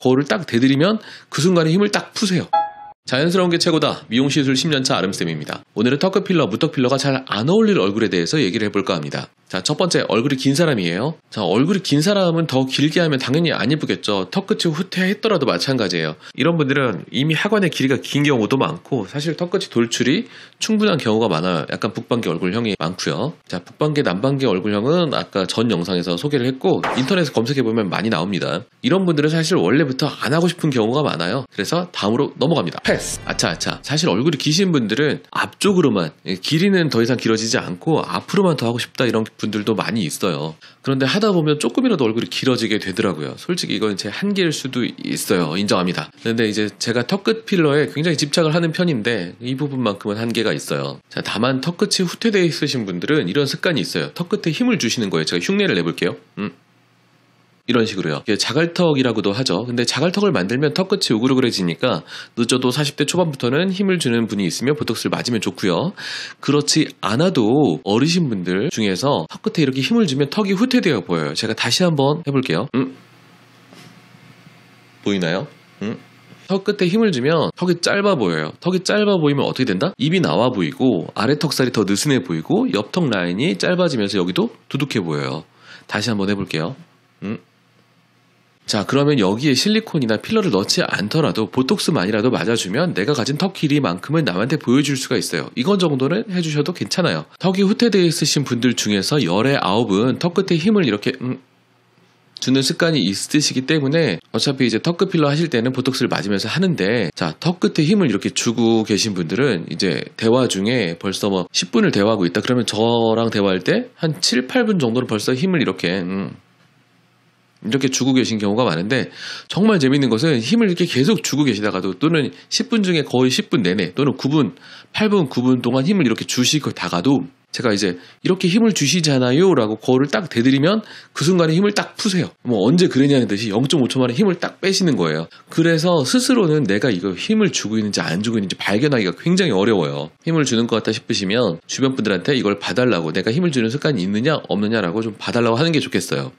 거울을 딱 대드리면 그 순간에 힘을 딱 푸세요. 자연스러운 게 최고다. 미용시술 10년차 아름쌤입니다. 오늘은 턱끝 필러, 무턱 필러가 잘 안 어울릴 얼굴에 대해서 얘기를 해볼까 합니다. 자, 첫 번째, 얼굴이 긴 사람이에요. 자, 얼굴이 긴 사람은 더 길게 하면 당연히 안 예쁘겠죠. 턱끝이 후퇴했더라도 마찬가지예요. 이런 분들은 이미 하관의 길이가 긴 경우도 많고, 사실 턱끝이 돌출이 충분한 경우가 많아요. 약간 북방계 얼굴형이 많고요. 자, 북방계, 남방계 얼굴형은 아까 전 영상에서 소개를 했고, 인터넷에 검색해 보면 많이 나옵니다. 이런 분들은 사실 원래부터 안 하고 싶은 경우가 많아요. 그래서 다음으로 넘어갑니다. 패스! 아차, 아차. 사실 얼굴이 기신 분들은 앞쪽으로만, 길이는 더 이상 길어지지 않고, 앞으로만 더 하고 싶다 이런 분들도 많이 있어요. 그런데 하다 보면 조금이라도 얼굴이 길어지게 되더라고요. 솔직히 이건 제 한계일 수도 있어요. 인정합니다. 근데 이제 제가 턱끝 필러에 굉장히 집착을 하는 편인데 이 부분만큼은 한계가 있어요. 자, 다만 턱끝이 후퇴되어 있으신 분들은 이런 습관이 있어요. 턱끝에 힘을 주시는 거예요. 제가 흉내를 내볼게요. 음. 이런 식으로요. 자갈턱이라고도 하죠. 근데 자갈턱을 만들면 턱끝이 우글우글해지니까 늦어도 40대 초반부터는 힘을 주는 분이 있으면 보톡스를 맞으면 좋고요. 그렇지 않아도 어르신 분들 중에서 턱끝에 이렇게 힘을 주면 턱이 후퇴되어 보여요. 제가 다시 한번 해볼게요. 음. 보이나요? 음. 턱 끝에 힘을 주면 턱이 짧아 보여요. 턱이 짧아 보이면 어떻게 된다? 입이 나와 보이고 아래 턱살이 더 느슨해 보이고 옆 턱 라인이 짧아지면서 여기도 두둑해 보여요. 다시 한번 해볼게요. 음. 자, 그러면 여기에 실리콘이나 필러를 넣지 않더라도 보톡스만이라도 맞아주면 내가 가진 턱 길이만큼은 남한테 보여줄 수가 있어요. 이건 정도는 해주셔도 괜찮아요. 턱이 후퇴되어 있으신 분들 중에서 열의 아홉은 턱 끝에 힘을 이렇게 음, 주는 습관이 있으시기 때문에 어차피 이제 턱 끝 필러 하실 때는 보톡스를 맞으면서 하는데 자, 턱 끝에 힘을 이렇게 주고 계신 분들은 이제 대화 중에 벌써 뭐 10분을 대화하고 있다. 그러면 저랑 대화할 때 한 7, 8분 정도는 벌써 힘을 이렇게 음, 이렇게 주고 계신 경우가 많은데 정말 재밌는 것은 힘을 이렇게 계속 주고 계시다가도 또는 10분 중에 거의 10분 내내 또는 9분, 8분, 9분 동안 힘을 이렇게 주시고 다가도 제가 이제 이렇게 힘을 주시잖아요 라고 거울을 딱 대드리면 그 순간에 힘을 딱 푸세요. 뭐 언제 그러냐는 듯이 0.5초 만에 힘을 딱 빼시는 거예요. 그래서 스스로는 내가 이거 힘을 주고 있는지 안 주고 있는지 발견하기가 굉장히 어려워요. 힘을 주는 것 같다 싶으시면 주변 분들한테 이걸 봐달라고 내가 힘을 주는 습관이 있느냐 없느냐라고 좀 봐달라고 하는 게 좋겠어요.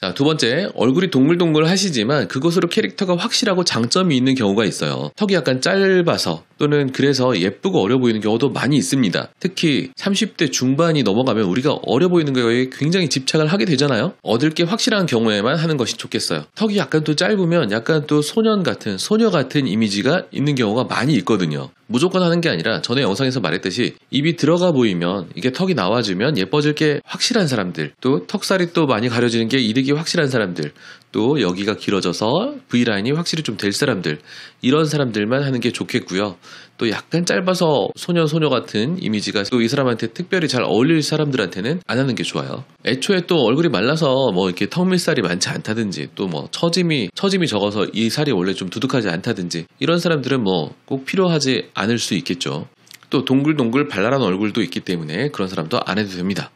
자, 두 번째, 얼굴이 동글동글 하시지만 그것으로 캐릭터가 확실하고 장점이 있는 경우가 있어요. 턱이 약간 짧아서 또는 그래서 예쁘고 어려 보이는 경우도 많이 있습니다. 특히 30대 중반이 넘어가면 우리가 어려 보이는 거에 굉장히 집착을 하게 되잖아요. 얻을 게 확실한 경우에만 하는 것이 좋겠어요. 턱이 약간 또 짧으면 약간 또 소년 같은, 소녀 같은 이미지가 있는 경우가 많이 있거든요. 무조건 하는 게 아니라 전에 영상에서 말했듯이 입이 들어가 보이면 이게 턱이 나와주면 예뻐질 게 확실한 사람들 또 턱살이 또 많이 가려지는 게 이득이 확실한 사람들 또 여기가 길어져서 V라인이 확실히 좀 될 사람들 이런 사람들만 하는 게 좋겠고요. 또 약간 짧아서 소녀 소녀 같은 이미지가 또 이 사람한테 특별히 잘 어울릴 사람들한테는 안 하는 게 좋아요. 애초에 또 얼굴이 말라서 뭐 이렇게 턱 밑살이 많지 않다든지 또 뭐 처짐이 처짐이 적어서 이 살이 원래 좀 두둑하지 않다든지 이런 사람들은 뭐 꼭 필요하지 않을 수 있겠죠. 또 동글동글 발랄한 얼굴도 있기 때문에 그런 사람도 안 해도 됩니다.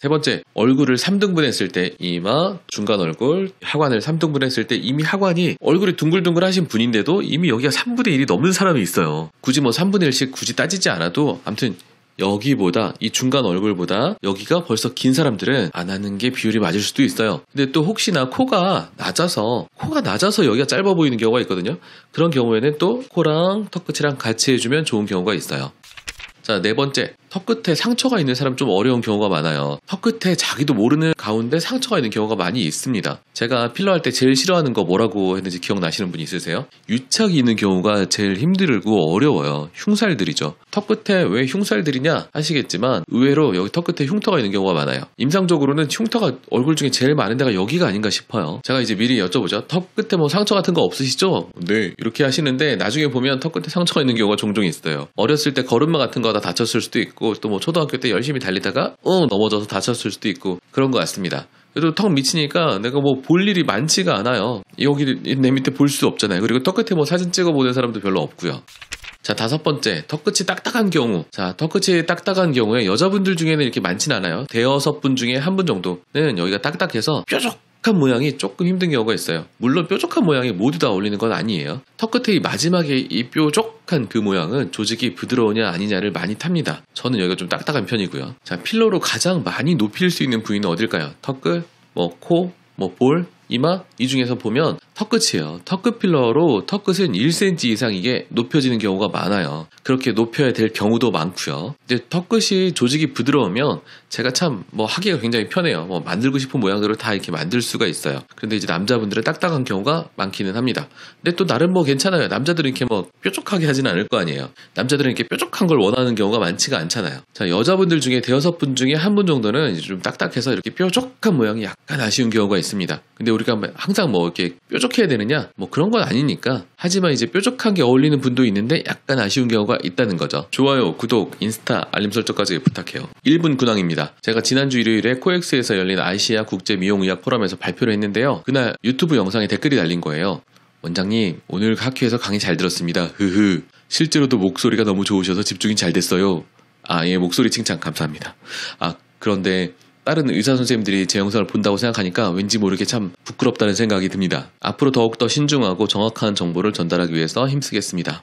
세 번째, 얼굴을 3등분 했을 때 이마, 중간 얼굴, 하관을 3등분 했을 때 이미 하관이 얼굴이 둥글둥글 하신 분인데도 이미 여기가 3분의 1이 넘는 사람이 있어요. 굳이 뭐 3분의 1씩 굳이 따지지 않아도 아무튼 여기보다 이 중간 얼굴보다 여기가 벌써 긴 사람들은 안 하는 게 비율이 맞을 수도 있어요. 근데 또 혹시나 코가 낮아서 코가 낮아서 여기가 짧아 보이는 경우가 있거든요. 그런 경우에는 또 코랑 턱끝이랑 같이 해주면 좋은 경우가 있어요. 자, 네 번째. 턱 끝에 상처가 있는 사람 좀 어려운 경우가 많아요. 턱 끝에 자기도 모르는 가운데 상처가 있는 경우가 많이 있습니다. 제가 필러 할 때 제일 싫어하는 거 뭐라고 했는지 기억나시는 분 있으세요? 유착이 있는 경우가 제일 힘들고 어려워요. 흉살들이죠. 턱 끝에 왜 흉살들이냐 하시겠지만 의외로 여기 턱 끝에 흉터가 있는 경우가 많아요. 임상적으로는 흉터가 얼굴 중에 제일 많은 데가 여기가 아닌가 싶어요. 제가 이제 미리 여쭤보죠. 턱 끝에 뭐 상처 같은 거 없으시죠? 네. 이렇게 하시는데 나중에 보면 턱 끝에 상처가 있는 경우가 종종 있어요. 어렸을 때 걸음마 같은 거 다 다쳤을 수도 있고 또 뭐 초등학교 때 열심히 달리다가 어 넘어져서 다쳤을 수도 있고 그런 것 같습니다. 그래도 턱 미치니까 내가 뭐 볼 일이 많지가 않아요. 여기 내 밑에 볼 수 없잖아요. 그리고 턱 끝에 뭐 사진 찍어 보는 사람도 별로 없고요. 자, 다섯 번째, 턱끝이 딱딱한 경우. 자, 턱끝이 딱딱한 경우에 여자분들 중에는 이렇게 많진 않아요. 대여섯 분 중에 한 분 정도는 여기가 딱딱해서 뾰족 뾰족한 모양이 조금 힘든 경우가 있어요. 물론 뾰족한 모양이 모두 다 어울리는 건 아니에요. 턱 끝에 이 마지막에 이 뾰족한 그 모양은 조직이 부드러우냐 아니냐를 많이 탑니다. 저는 여기가 좀 딱딱한 편이고요. 자, 필러로 가장 많이 높일 수 있는 부위는 어딜까요? 턱 끝, 뭐 코, 뭐 볼, 이마 이 중에서 보면 턱끝이에요. 턱끝 필러로 턱끝은 1cm 이상 이게 높여지는 경우가 많아요. 그렇게 높여야 될 경우도 많고요. 근데 턱끝이 조직이 부드러우면 제가 참 뭐 하기가 굉장히 편해요. 뭐 만들고 싶은 모양들을 다 이렇게 만들 수가 있어요. 그런데 이제 남자분들은 딱딱한 경우가 많기는 합니다. 근데 또 나름 뭐 괜찮아요. 남자들은 이렇게 뭐 뾰족하게 하지는 않을 거 아니에요. 남자들은 이렇게 뾰족한 걸 원하는 경우가 많지가 않잖아요. 자, 여자분들 중에 대여섯 분 중에 한 분 정도는 좀 딱딱해서 이렇게 뾰족한 모양이 약간 아쉬운 경우가 있습니다. 근데 우리가 뭐 항상 뭐 이렇게 뾰족 해야 되느냐? 뭐 그런 건 아니니까. 하지만 이제 뾰족한 게 어울리는 분도 있는데 약간 아쉬운 경우가 있다는 거죠. 좋아요, 구독, 인스타, 알림 설정까지 부탁해요. 1분 근황입니다. 제가 지난주 일요일에 코엑스에서 열린 아시아 국제 미용의학 포럼에서 발표를 했는데요. 그날 유튜브 영상에 댓글이 달린 거예요. 원장님, 오늘 학회에서 강의 잘 들었습니다. 흐흐. 실제로도 목소리가 너무 좋으셔서 집중이 잘 됐어요. 아, 예, 목소리 칭찬 감사합니다. 아, 그런데 다른 의사 선생님들이 제 영상을 본다고 생각하니까 왠지 모르게 참 부끄럽다는 생각이 듭니다. 앞으로 더욱더 신중하고 정확한 정보를 전달하기 위해서 힘쓰겠습니다.